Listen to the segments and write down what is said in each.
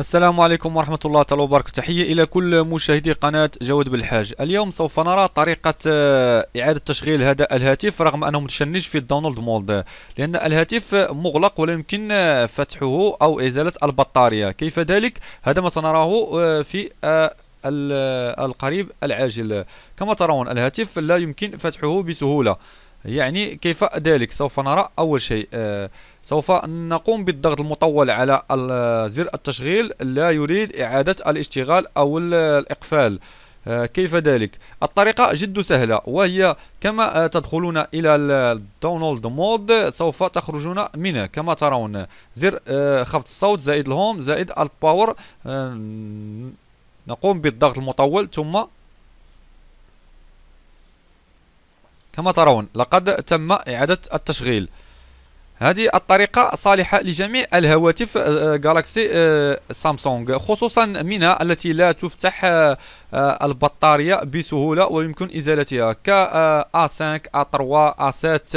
السلام عليكم ورحمة الله تعالى وبركاته. تحية إلى كل مشاهدي قناة جود بالحاج. اليوم سوف نرى طريقة آه، إعادة تشغيل هذا الهاتف رغم أنه متشنج في ال download mode لأن الهاتف مغلق ولا يمكن آه، فتحه أو إزالة البطارية. كيف ذلك؟ هذا ما سنراه آه، في القريب العاجل. كما ترون الهاتف لا يمكن فتحه بسهولة. يعني كيف ذلك؟ سوف نرى أول شيء سوف نقوم بالضغط المطول على زر التشغيل. لا يريد إعادة الاشتغال أو الإقفال. آه كيف ذلك؟ الطريقة جد سهلة وهي كما تدخلون إلى ال download mode سوف تخرجون منه كما ترون زر آه خفض الصوت زائد ال home زائد ال power آه، نقوم بالضغط المطول. ثم كما ترون لقد تم إعادة التشغيل. هذه الطريقة صالحة لجميع الهواتف جالاكسي آه، سامسونج خصوصا منها التي لا تفتح آه، آه، البطارية بسهولة ويمكن إزالتها ك A5 A3 A7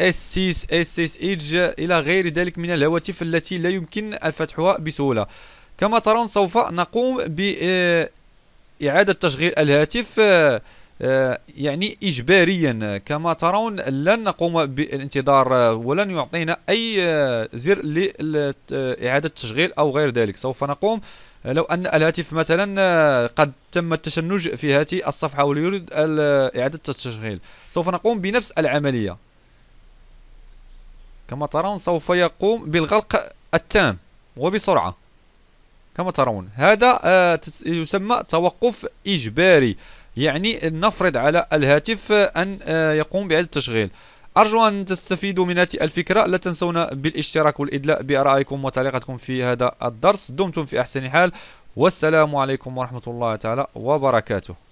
S6 S6 إيدج إلى غير ذلك من الهواتف التي لا يمكن فتحها بسهولة. كما ترون سوف نقوم بإعادة تشغيل الهاتف آه، يعني إجباريا. كما ترون لن نقوم بالانتظار ولن يعطينا أي آه، زر لإعادة التشغيل أو غير ذلك. سوف نقوم. آه، لو أن الهاتف مثلا قد تم التشنج في هذه الصفحة ويريد إعادة التشغيل. سوف نقوم بنفس العملية. كما ترون سوف يقوم بالغلق التام وبسرعة. كما ترون هذا يسمى توقف إجباري. يعني نفرض على الهاتف أن آه، يقوم بإعادة التشغيل. أرجو أن تستفيدوا من هذه الفكرة. لا تنسونا بالاشتراك والإدلاء بآرائكم وتعليقاتكم في هذا الدرس. دمتم في أحسن حال. والسلام عليكم ورحمة الله تعالى وبركاته.